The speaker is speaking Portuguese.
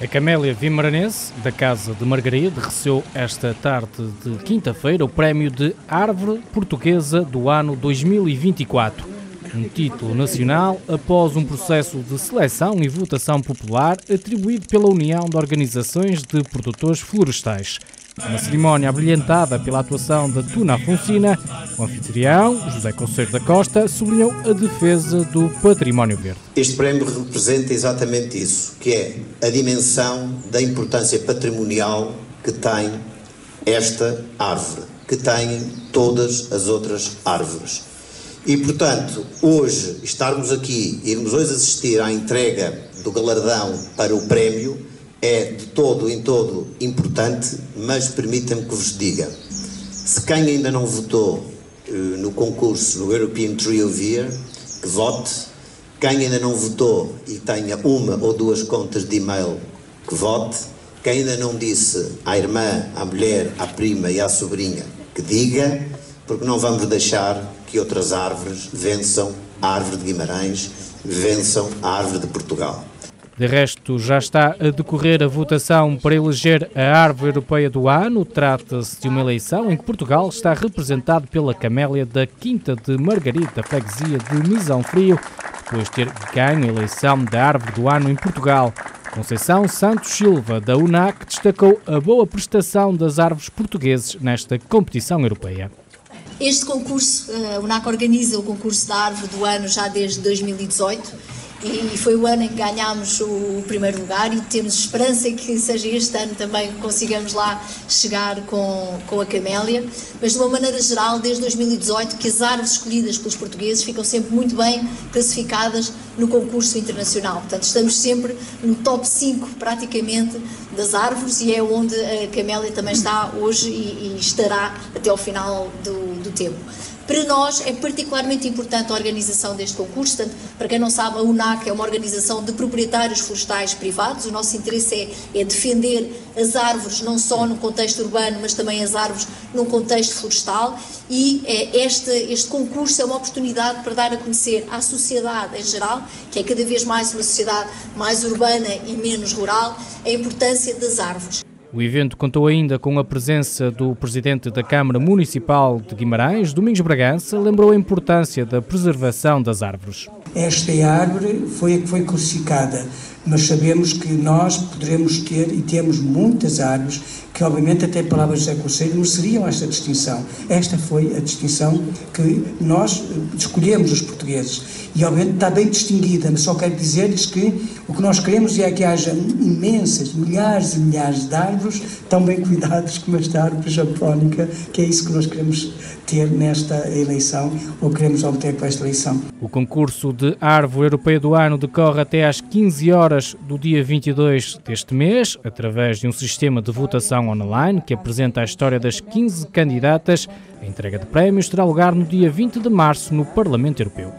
A Camélia Vimaranense, da Casa de Margarida, recebeu esta tarde de quinta-feira o prémio de Árvore Portuguesa do ano 2024. Um título nacional após um processo de seleção e votação popular atribuído pela União de Organizações de Produtores Florestais. Uma cerimónia abrilhantada pela atuação da Tuna Afonsina, o anfitrião, José Conselho da Costa, sublinhou a defesa do património verde. Este prémio representa exatamente isso, que é a dimensão da importância patrimonial que tem esta árvore, que tem todas as outras árvores. E, portanto, hoje estarmos aqui, irmos hoje assistir à entrega do galardão para o prémio, é de todo em todo importante, mas permitam-me que vos diga: se quem ainda não votou uh, no concurso no European Tree of Year, que vote. Quem ainda não votou e tenha uma ou duas contas de e-mail, que vote. Quem ainda não disse à irmã, à mulher, à prima e à sobrinha, que diga, porque não vamos deixar que outras árvores vençam a árvore de Guimarães, vençam a árvore de Portugal. De resto, já está a decorrer a votação para eleger a Árvore Europeia do Ano. Trata-se de uma eleição em que Portugal está representado pela Camélia da Quinta de Margarida, freguesia de Misão Frio, depois de ter ganho a eleição da Árvore do Ano em Portugal. Conceição Santos Silva, da UNAC, destacou a boa prestação das árvores portugueses nesta competição europeia. Este concurso, eh, a UNAC organiza o concurso da Árvore do Ano já desde 2018 e foi o ano em que ganhámos o primeiro lugar e temos esperança que seja este ano também que consigamos lá chegar com, com a Camélia, mas de uma maneira geral, desde 2018, que as árvores escolhidas pelos portugueses ficam sempre muito bem classificadas no concurso internacional. Portanto, estamos sempre no top 5 praticamente das árvores e é onde a Camélia também está hoje e, e estará até ao final do, do tempo. Para nós é particularmente importante a organização deste concurso, portanto, para quem não sabe, a UNAC é uma organização de proprietários florestais privados. O nosso interesse é, é defender as árvores não só no contexto urbano, mas também as árvores num contexto florestal. E é, este, este concurso é uma oportunidade para dar a conhecer à sociedade em geral, que é cada vez mais uma sociedade mais urbana e menos rural, a importância das árvores. O evento contou ainda com a presença do presidente da Câmara Municipal de Guimarães, Domingos Bragança, lembrou a importância da preservação das árvores. Esta árvore foi a que foi classificada, mas sabemos que nós poderemos ter e temos muitas árvores que obviamente até palavras de José Conselho mereceriam esta distinção. Esta foi a distinção que nós eh, escolhemos os portugueses e obviamente está bem distinguida, mas só quero dizer-lhes que o que nós queremos é que haja imensas, milhares e milhares de árvores tão bem cuidadas como esta árvore japónica, que é isso que nós queremos ter nesta eleição ou queremos obter com esta eleição. O concurso de Árvore Europeia do Ano decorre até às 15 horas do dia 22 deste mês, através de um sistema de votação online que apresenta a história das 15 candidatas. A entrega de prémios terá lugar no dia 20 de março no Parlamento Europeu.